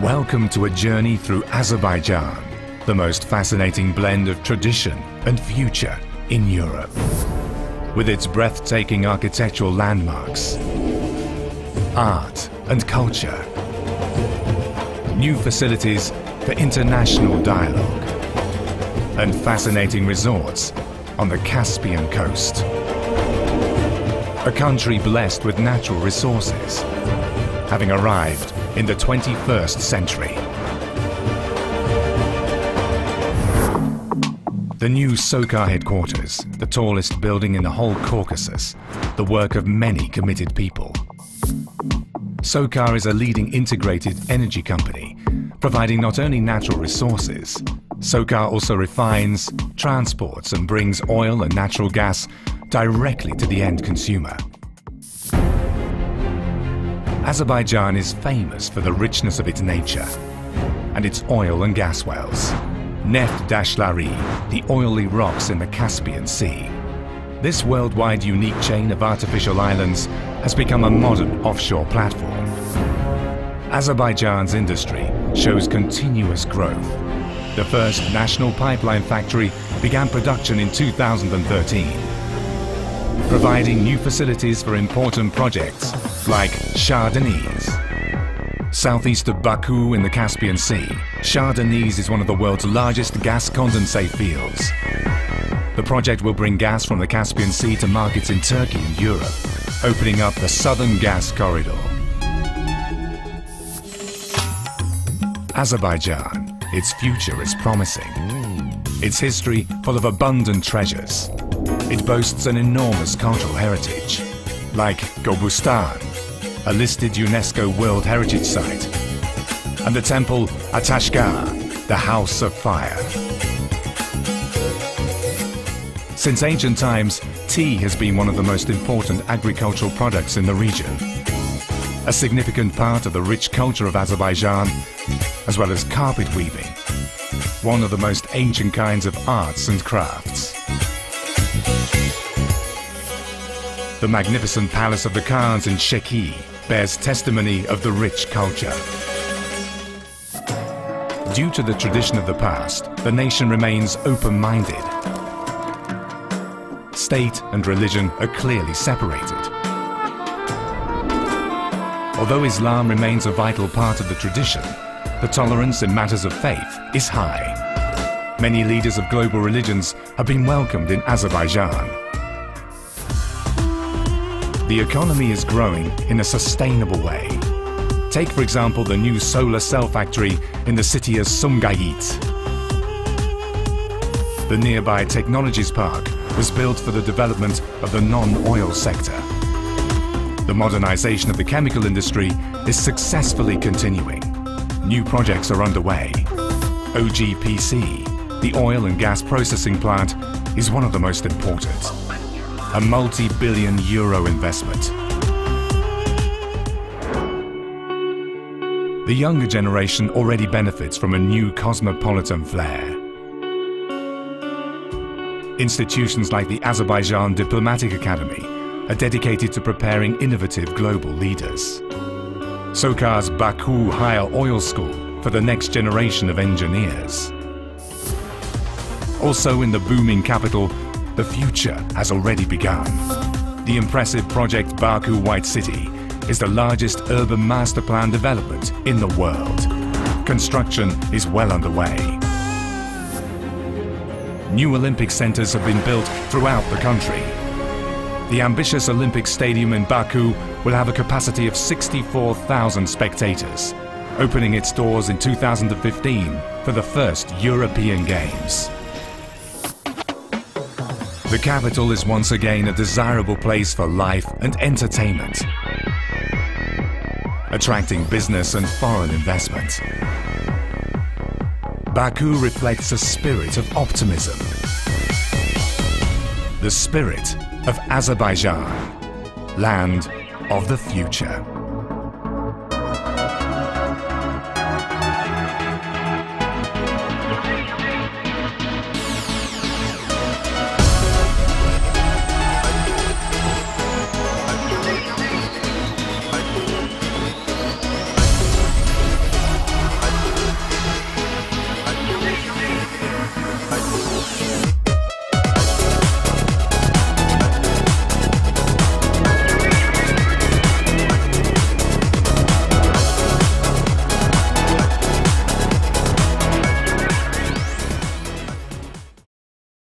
Welcome to a journey through Azerbaijan, the most fascinating blend of tradition and future in Europe. With its breathtaking architectural landmarks, art and culture, new facilities for international dialogue, and fascinating resorts on the Caspian coast. A country blessed with natural resources, having arrived in the 21st century. The new SOCAR headquarters, the tallest building in the whole Caucasus, the work of many committed people. SOCAR is a leading integrated energy company, providing not only natural resources, SOCAR also refines, transports and brings oil and natural gas directly to the end consumer. Azerbaijan is famous for the richness of its nature and its oil and gas wells. Neft Dashlari, the oily rocks in the Caspian Sea. This worldwide unique chain of artificial islands has become a modern offshore platform. Azerbaijan's industry shows continuous growth. The first national pipeline factory began production in 2013 providing new facilities for important projects like Deniz. Southeast of Baku in the Caspian Sea, Deniz is one of the world's largest gas condensate fields. The project will bring gas from the Caspian Sea to markets in Turkey and Europe, opening up the southern gas corridor. Azerbaijan, its future is promising. Its history full of abundant treasures, it boasts an enormous cultural heritage, like Gobustan, a listed UNESCO World Heritage Site, and the temple Atashgah, the House of Fire. Since ancient times, tea has been one of the most important agricultural products in the region. A significant part of the rich culture of Azerbaijan, as well as carpet weaving, one of the most ancient kinds of arts and crafts. The magnificent palace of the Khans in Sheki bears testimony of the rich culture. Due to the tradition of the past, the nation remains open-minded. State and religion are clearly separated. Although Islam remains a vital part of the tradition, the tolerance in matters of faith is high. Many leaders of global religions have been welcomed in Azerbaijan the economy is growing in a sustainable way. Take, for example, the new solar cell factory in the city of Sumgayit. The nearby Technologies Park was built for the development of the non-oil sector. The modernization of the chemical industry is successfully continuing. New projects are underway. OGPC, the oil and gas processing plant, is one of the most important a multi-billion euro investment. The younger generation already benefits from a new cosmopolitan flair. Institutions like the Azerbaijan Diplomatic Academy are dedicated to preparing innovative global leaders. SOCAR's Baku Higher Oil School for the next generation of engineers. Also in the booming capital the future has already begun. The impressive project Baku White City is the largest urban master plan development in the world. Construction is well underway. New Olympic centres have been built throughout the country. The ambitious Olympic Stadium in Baku will have a capacity of 64,000 spectators, opening its doors in 2015 for the first European Games. The capital is once again a desirable place for life and entertainment, attracting business and foreign investment. Baku reflects a spirit of optimism, the spirit of Azerbaijan, land of the future.